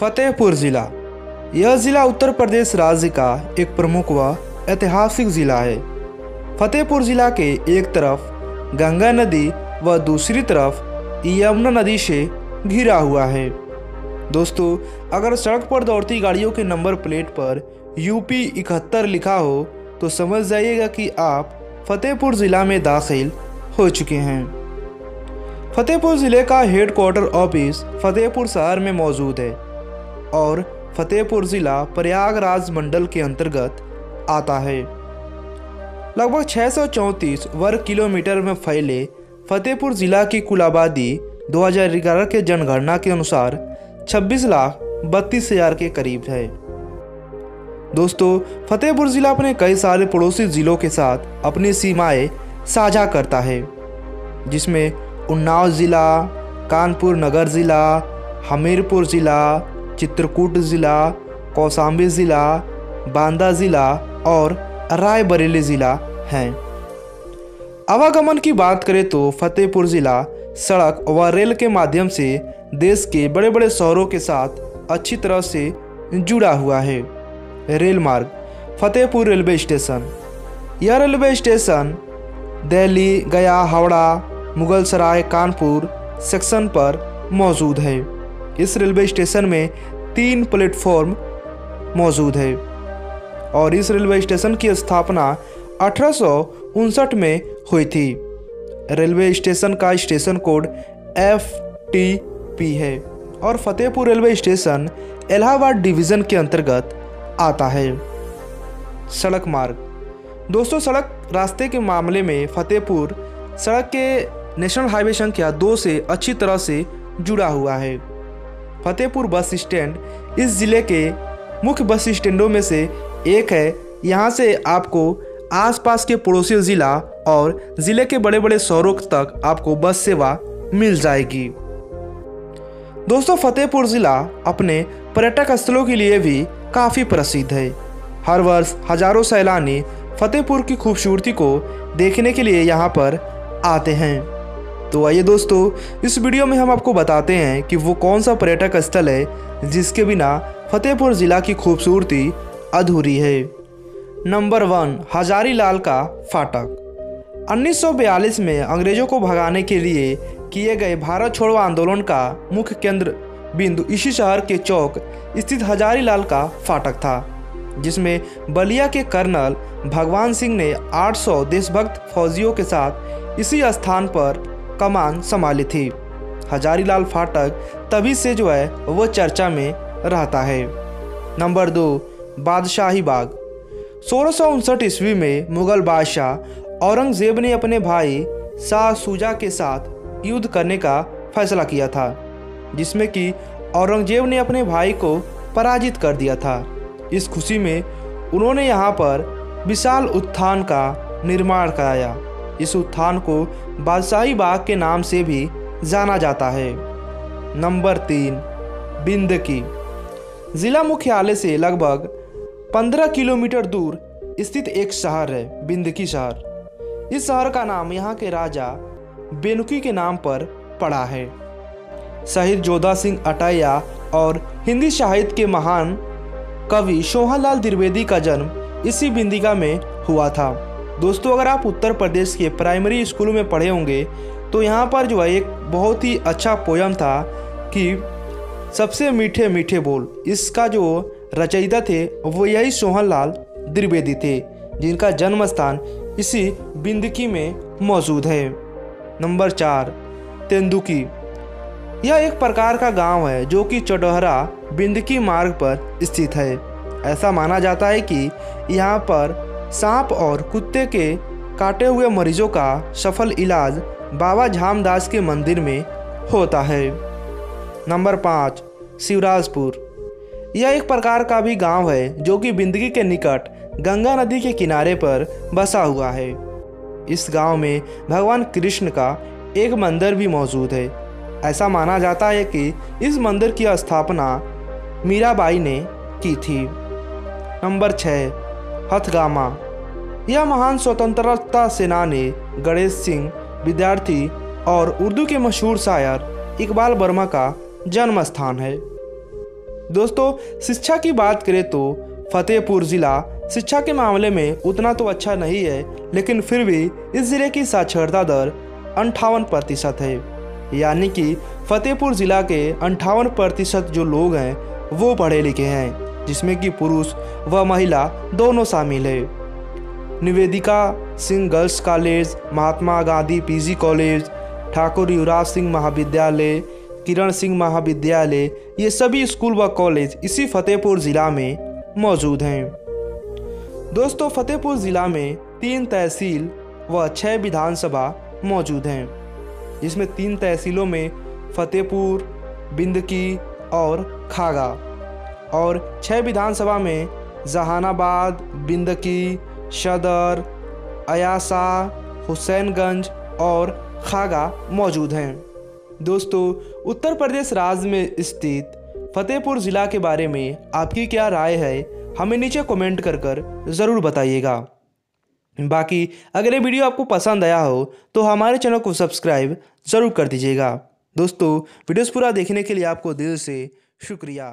फतेहपुर ज़िला। यह ज़िला उत्तर प्रदेश राज्य का एक प्रमुख व ऐतिहासिक ज़िला है। फतेहपुर ज़िला के एक तरफ़ गंगा नदी व दूसरी तरफ़ यमुना नदी से घिरा हुआ है। दोस्तों, अगर सड़क पर दौड़ती गाड़ियों के नंबर प्लेट पर यूपी इकहत्तर लिखा हो तो समझ जाइएगा कि आप फतेहपुर ज़िला में दाखिल हो चुके हैं। फतेहपुर ज़िले का हेड क्वार्टर ऑफ़िस फतेहपुर शहर में मौजूद है। और फतेहपुर ज़िला प्रयागराज मंडल के अंतर्गत आता है। लगभग 634 वर्ग किलोमीटर में फैले फतेहपुर ज़िला की कुल आबादी 2011 के जनगणना के अनुसार 26 लाख बत्तीस हज़ार के करीब है। दोस्तों, फतेहपुर ज़िला अपने कई सारे पड़ोसी ज़िलों के साथ अपनी सीमाएँ साझा करता है, जिसमें उन्नाव ज़िला, कानपुर नगर ज़िला, हमीरपुर ज़िला चित्रकूट ज़िला, कौसाम्बी ज़िला, बांदा ज़िला और रायबरेली ज़िला हैं। आवागमन की बात करें तो फतेहपुर ज़िला सड़क व रेल के माध्यम से देश के बड़े बड़े शहरों के साथ अच्छी तरह से जुड़ा हुआ है। रेल मार्ग, फतेहपुर रेलवे स्टेशन। यह railway station Delhi, Gaya, Howrah Mughal Sarai Kanpur section पर मौजूद है। इस रेलवे स्टेशन में तीन प्लेटफॉर्म मौजूद है और इस रेलवे स्टेशन की स्थापना अठारह सौ उनसठ में हुई थी। रेलवे स्टेशन का station code F T P है और Fatehpur railway station Allahabad division के अंतर्गत आता है। सड़क मार्ग। दोस्तों, सड़क रास्ते के मामले में फतेहपुर सड़क के नेशनल हाईवे संख्या दो से अच्छी तरह से जुड़ा हुआ है। फतेहपुर बस स्टैंड इस ज़िले के मुख्य बस स्टैंडों में से एक है। यहाँ से आपको आसपास के पड़ोसी ज़िला और ज़िले के बड़े बड़े शहरों तक आपको बस सेवा मिल जाएगी। दोस्तों, फतेहपुर ज़िला अपने पर्यटक स्थलों के लिए भी काफ़ी प्रसिद्ध है। हर वर्ष हज़ारों सैलानी फतेहपुर की खूबसूरती को देखने के लिए यहाँ पर आते हैं। तो आइए दोस्तों, इस वीडियो में हम आपको बताते हैं कि वो कौन सा पर्यटक स्थल है जिसके बिना फतेहपुर ज़िला की खूबसूरती अधूरी है। नंबर वन हजारी लाल का फाटक। 1942 में अंग्रेज़ों को भगाने के लिए किए गए भारत छोड़ो आंदोलन का मुख्य केंद्र बिंदु इसी शहर के चौक स्थित हजारी लाल का फाटक था, जिसमें बलिया के कर्नल भगवान सिंह ने 800 देशभक्त फौजियों के साथ इसी स्थान पर कमान संभाली थी। हजारी लाल फाटक तभी से जो है, वो चर्चा में रहता है। नंबर दो, बादशाही बाग। सोलह ईस्वी में मुगल बादशाह औरंगज़ेब ने अपने भाई शाह सूजा के साथ युद्ध करने का फैसला किया था, जिसमें कि औरंगज़ेब ने अपने भाई को पराजित कर दिया था। इस खुशी में उन्होंने यहाँ पर विशाल उत्थान का निर्माण कराया। इस उत्थान को बादशाही बाग के नाम से भी जाना जाता है। नंबर तीन, बिंदकी। ज़िला मुख्यालय से लगभग 15 किलोमीटर दूर स्थित एक शहर है, बिंदकी शहर। इस शहर का नाम यहाँ के राजा बेनुकी के नाम पर पड़ा है। शहीद जोधा सिंह अटैया और हिंदी साहित्य के महान कवि सोहनलाल द्विवेदी का जन्म इसी बिंदिका में हुआ था। दोस्तों, अगर आप उत्तर प्रदेश के प्राइमरी स्कूल में पढ़े होंगे तो यहाँ पर जो है, एक बहुत ही अच्छा पोयम था कि सबसे मीठे मीठे बोल। इसका जो रचयिता थे, वो यही सोहन लाल द्विवेदी थे, जिनका जन्म स्थान इसी बिंदकी में मौजूद है। नंबर चार, तेंदुकी। यह एक प्रकार का गाँव है, जो कि चौडहरा बिंदकी मार्ग पर स्थित है। ऐसा माना जाता है कि यहाँ पर सांप और कुत्ते के काटे हुए मरीजों का सफल इलाज बाबा झामदास के मंदिर में होता है। नंबर पाँच, शिवराजपुर। यह एक प्रकार का भी गाँव है जो कि बिंदगी के निकट गंगा नदी के किनारे पर बसा हुआ है। इस गाँव में भगवान कृष्ण का एक मंदिर भी मौजूद है। ऐसा माना जाता है कि इस मंदिर की स्थापना मीराबाई ने की थी। नंबर छः हथगामा। यह महान स्वतंत्रता सेनानी गणेश सिंह, विद्यार्थी और उर्दू के मशहूर शायर इकबाल वर्मा का जन्म स्थान है। दोस्तों, शिक्षा की बात करें तो फतेहपुर ज़िला शिक्षा के मामले में उतना तो अच्छा नहीं है, लेकिन फिर भी इस ज़िले की साक्षरता दर अंठावन प्रतिशत है। यानी कि फतेहपुर ज़िला के अंठावन प्रतिशत जो लोग हैं, वो पढ़े लिखे हैं। जिसमें कि पुरुष व महिला दोनों शामिल है। Nivedika Singh girls college, Mahatma Gandhi PG college, Thakur Yuvraj Singh महाविद्यालय, किरण सिंह महाविद्यालय, ये सभी स्कूल व कॉलेज इसी फतेहपुर ज़िला में मौजूद हैं। दोस्तों, फतेहपुर ज़िला में तीन तहसील व छः विधानसभा मौजूद हैं, जिसमें तीन तहसीलों में फतेहपुर, बिंदकी और खागा। और छः विधानसभा में जहानाबाद, बिंदकी, सदर, अयासा, हुसैनगंज और खागा मौजूद हैं। दोस्तों, उत्तर प्रदेश राज्य में स्थित फतेहपुर ज़िला के बारे में आपकी क्या राय है, हमें नीचे कमेंट कर कर ज़रूर बताइएगा। बाकी अगर ये वीडियो आपको पसंद आया हो तो हमारे चैनल को सब्सक्राइब ज़रूर कर दीजिएगा। दोस्तों, वीडियोस पूरा देखने के लिए आपको दिल से शुक्रिया।